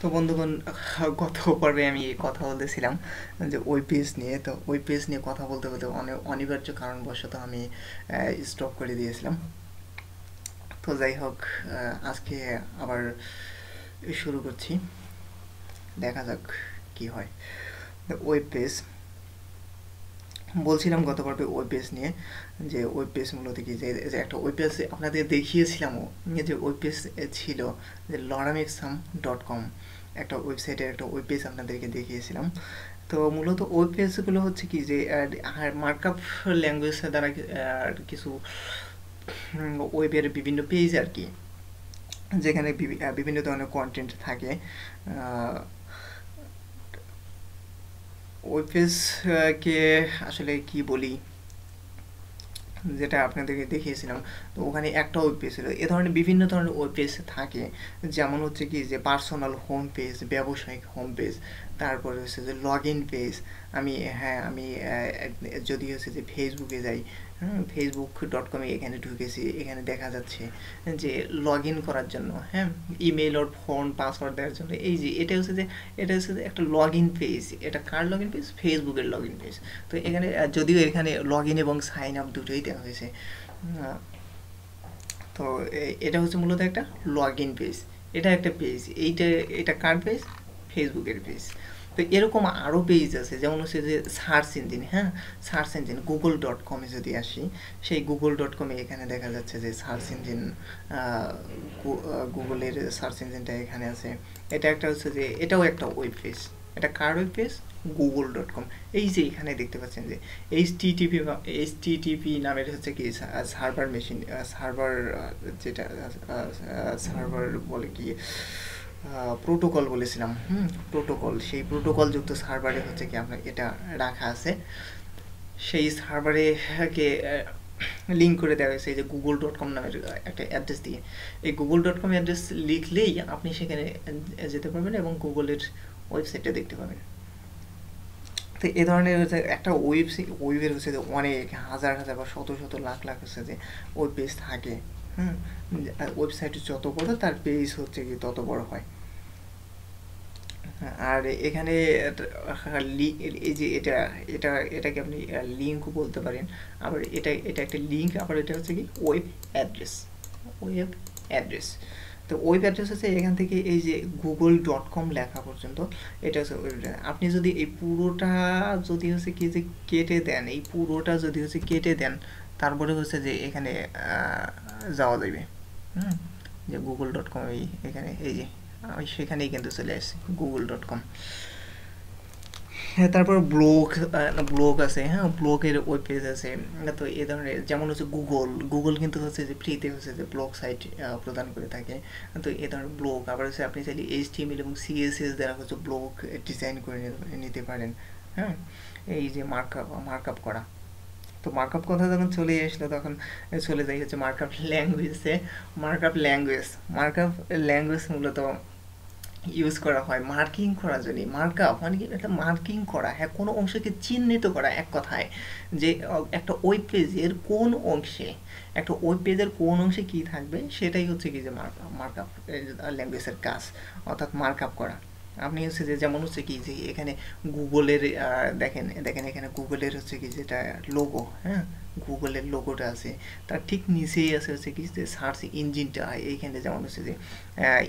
তো বন্ধুগণ, গত পর্বে আমি কথা বলতেছিলাম যে ওই পেজ নিয়ে। তো ওই পেজ নিয়ে কথা বলতে বলতে অনিবার্য কারণবশত আমি স্টপ করে দিয়েছিলাম। তো যাই হোক আজকে আবার শুরু করছি। দেখা যাক কি হয়। ওয়েব পেজ বলছিলাম গত পর্বে ওয়েব পেজ নিয়ে যে ওয়েব পেজ মূলত কি যে একটা ওয়েব পেজ আপনাদের দেখিয়েছিলামও, যে ওয়েব পেজ ছিল, যে লরামেক্সাম ডট কম একটা ওয়েবসাইটের একটা ওয়েব পেজ আপনাদেরকে দেখিয়েছিলাম। তো মূলত ওয়েব পেজগুলো হচ্ছে কি যে মার্কআপ ল্যাঙ্গুয়েজ দ্বারা কিছু ওয়েবের বিভিন্ন পেজ আর কি, যেখানে বিভিন্ন ধরনের কন্টেন্ট থাকে। ওয়েব পেজকে আসলে কি বলি, যেটা আপনাদেরকে দেখিয়েছিলাম, তো ওখানে একটা ওয়েব পেজ ছিল। এ ধরনের বিভিন্ন ধরনের ওয়েব পেজ থাকে। যেমন হচ্ছে কি যে পার্সোনাল হোম পেজ ব্যবসায়িক হোম পেজ তারপরে হচ্ছে যে লগ ইন পেজ আমি হ্যাঁ আমি যদি হচ্ছে যে ফেসবুকে যাই ফেসবুক ডট কমে এখানে ঢুকেছি, এখানে দেখা যাচ্ছে যে লগ ইন করার জন্য হ্যাঁ ইমেল ওর ফোন পাসওয়ার্ড দেওয়ার জন্য। এই যে, এটা হচ্ছে যে, এটা হচ্ছে যে একটা লগ ইন পেজ এটা কার লগ ইন পেজ ফেসবুকের লগ ইন পেজ তো এখানে যদিও এখানে লগ ইন এবং সাইন আপ দুটোই দেওয়া হয়েছে তো এটা হচ্ছে মূলত একটা লগ ইন পেজ এটা একটা পেজ এইটা, এটা কার পেজ ফেসবুকের পেজ তো এরকম আরও পেজ আছে, যেমন হচ্ছে যে সার্চ ইঞ্জিন হ্যাঁ? সার্চ ইঞ্জিন গুগল ডট কমে যদি আসি, সেই গুগল ডট কমে এখানে দেখা যাচ্ছে যে সার্চ ইঞ্জিন গুগলের সার্চ ইঞ্জিনটা এখানে আছে। এটা একটা হচ্ছে যে, এটাও একটা ওয়েব পেজ এটা কার web page Google dot com এই যে এখানে দেখতে পাচ্ছেন যে এইচ টিটিপি এইচ টিটিপি নামের হচ্ছে কি সার্ভার মেশিন সার্ভার যেটা সার্ভার বলে কি প্রোটোকল বলেছিলাম, হুম প্রোটোকল সেই প্রোটোকল যুক্ত সার্ভারে হচ্ছে কি আপনার এটা রাখা আছে। সেই সার্ভারে কে লিঙ্ক করে দেওয়া হয়েছে যে গুগল ডট কম নামের একটা অ্যাড্রেস দিয়ে। এই গুগল ডট কম অ্যাড্রেস লিখলেই আপনি সেখানে যেতে পারবেন এবং গুগলের ওয়েবসাইটটা দেখতে পাবেন। তো এ ধরনের হচ্ছে একটা ওয়েবসাইট ওয়েবের হচ্ছে যে অনেক, হাজার হাজার বা শত শত লাখ লাখ হচ্ছে যে ওয়েব পেজ থাকে, হুম ওয়েবসাইট যত বড় তার পেজ হচ্ছে কি তত বড় হয়। আর এখানে এই যে এটা এটা, এটাকে আপনি লিঙ্কও বলতে পারেন। আবার এটা এটা একটা লিঙ্ক আবার এটা হচ্ছে কি? ওয়েব অ্যাড্রেস ওয়েব অ্যাড্রেস তো ওয়েব অ্যাড্রেস হচ্ছে এখান থেকে এই যে গুগল ডট কম লেখা পর্যন্ত, এটা হচ্ছে আপনি যদি এই পুরোটা যদি হচ্ছে কি যে কেটে দেন, এই পুরোটা যদি হচ্ছে কেটে দেন, তারপরে হচ্ছে যে এখানে যাওয়া যাবে হুম? যে গুগল ডট কম এই, এখানে, এই যে আমি সেখানেই কিন্তু চলে আসছি গুগল ডট কম তারপর ব্লগ ব্লগ আছে হ্যাঁ ব্লগের ওয়েব পেজ আছে। তো এ ধরনের যেমন হচ্ছে গুগল গুগল কিন্তু হচ্ছে যে ফ্রিতে হচ্ছে যে ব্লগ সাইট প্রদান করে থাকে। তো এ ধরনের ব্লগ আবার হচ্ছে আপনি চাইলে এইচ টিএমএল এবং সিএসএস দ্বারা হচ্ছে ব্লগ ডিজাইন করে নিতে পারেন হ্যাঁ। এই যে মার্কআপ মার্কআপ করা। তো মার্কআপ কথা যখন চলে আসলো, তখন চলে যাই হচ্ছে মার্কআপ ল্যাঙ্গুয়েজে মার্কআপ ল্যাঙ্গুয়েজ মার্কআপ ল্যাঙ্গুয়েজ মূলত ইউজ করা হয় মার্কিং করার জন্য মার্কআপ মানে কি একটা মার্কিং করা হ্যাঁ কোনো অংশকে চিহ্নিত করা এক কথায়, যে একটা ওয়েব পেজের কোন অংশে, একটা ওয়েব পেজের কোন অংশে কি থাকবে, সেটাই হচ্ছে কি যে মার্কআপ মার্কআপ ল্যাঙ্গুয়েজের কাজ, অর্থাৎ মার্কআপ করা। আপনি হচ্ছে যে যেমন হচ্ছে কি যে এখানে গুগলের দেখেন দেখেন এখানে গুগলের হচ্ছে কি যেটা লোগো হ্যাঁ? গুগলের লোগোটা আছে। তার ঠিক নিচেই আছে হচ্ছে কি যে সার্চ ইঞ্জিনটা হয় এইখানে যেমন হচ্ছে যে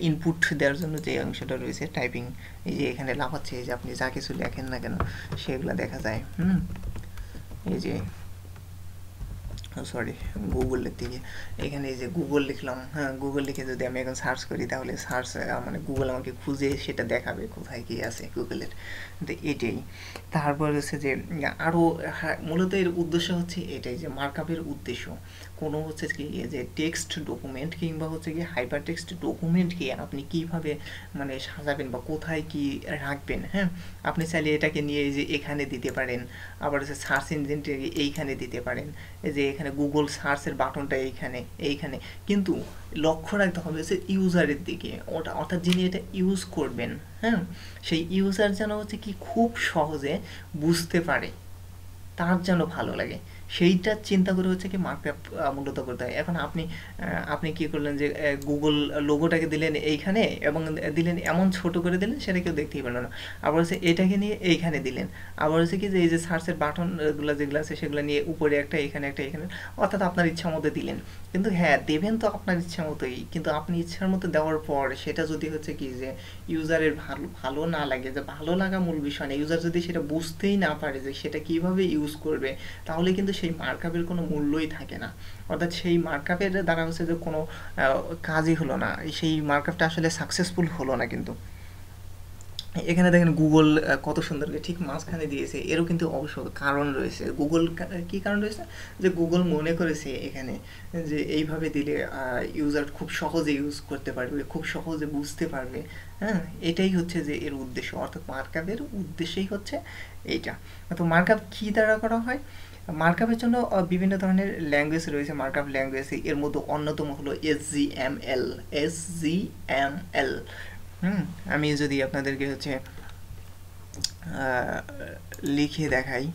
ইনপুট দেওয়ার জন্য যে অংশটা রয়েছে টাইপিং এই যে এখানে লাফাচ্ছে, এই যে আপনি যা কিছু লেখেন না কেন, সেগুলো দেখা যায়, হুম? এই যে সরি গুগলের দিকে। এখানে এই যে গুগল লিখলাম হ্যাঁ গুগল লিখে যদি আমি এখন সার্চ করি, তাহলে সার্চ মানে গুগল আমাকে খুঁজে সেটা দেখাবে কোথায় কি আছে গুগলের তো এটাই। তারপর হচ্ছে যে আরও মূলত এর উদ্দেশ্য হচ্ছে এটাই যে মার্কআপের উদ্দেশ্য। কোনো হচ্ছে কি যে টেক্সট ডকুমেন্ট কিংবা হচ্ছে কি হাইপার টেক্সট ডকুমেন্টকে আপনি কীভাবে মানে সাজাবেন বা কোথায় কি রাখবেন হ্যাঁ? আপনি চাইলে এটাকে নিয়ে যে এখানে দিতে পারেন। আবার হচ্ছে সার্চ ইঞ্জিনটাকে এইখানে দিতে পারেন। যে এখানে গুগল সার্চের বাটনটা এইখানে এইখানে। কিন্তু লক্ষ্য রাখতে হবে হচ্ছে ইউজারের দিকে। ওটা, অর্থাৎ যিনি এটা ইউজ করবেন হ্যাঁ? সেই ইউজার যেন হচ্ছে কি খুব সহজে বুঝতে পারে। তার যেন ভালো লাগে। সেইটা চিন্তা করে হচ্ছে কি মার্কআপ মূলত করতে হয়। এখন আপনি আপনি কি করলেন যে গুগল লোগোটাকে দিলেন এইখানে এবং দিলেন এমন ছোট করে দিলেন সেটা কেউ দেখতেই পারল না। আবার হচ্ছে এটাকে নিয়ে এইখানে দিলেন। আবার হচ্ছে কি যে, এই যে সার্চের বাটনগুলো যেগুলো আছে সেগুলো নিয়ে উপরে একটা, এখানে একটা, এখানে অর্থাৎ আপনার ইচ্ছা মতো দিলেন। কিন্তু হ্যাঁ দেবেন তো আপনার ইচ্ছা মতোই। কিন্তু আপনি ইচ্ছার মতো দেওয়ার পর সেটা যদি হচ্ছে কি যে ইউজারের ভালো ভালো না লাগে, যে ভালো লাগা মূল বিষয় না ইউজার যদি সেটা বুঝতেই না পারে যে সেটা কীভাবে ইউজ করবে, তাহলে কিন্তু সেই মার্কআপের কোনো মূল্যই থাকে না। অর্থাৎ সেই মার্কআপের দ্বারা হচ্ছে যে কোনো কাজই হলো না। সেই মার্কআপটা আসলে সাকসেসফুল হলো না কিন্তু। এখানে দেখেন গুগল কত সুন্দর ঠিক মাঝখানে দিয়েছে। এরও কিন্তু অবশ্য কারণ রয়েছে। গুগল কি কারণ রয়েছে? যে গুগল মনে করেছে এখানে যে এইভাবে দিলে ইউজার খুব সহজে ইউজ করতে পারবে, খুব সহজে বুঝতে পারবে। হ্যাঁ এটাই হচ্ছে যে এর উদ্দেশ্য। অর্থাৎ মার্কআপের উদ্দেশ্যই হচ্ছে এইটা। তো মার্কআপ কী দ্বারা করা হয়? মার্কআপের জন্য বিভিন্ন ধরনের ল্যাঙ্গুয়েজ রয়েছে মার্কআপ ল্যাঙ্গুয়েজ এর মধ্যে অন্যতম হলো S G M L S G M L হুম, আমি যদি আপনাদেরকে হচ্ছে লিখে দেখাই।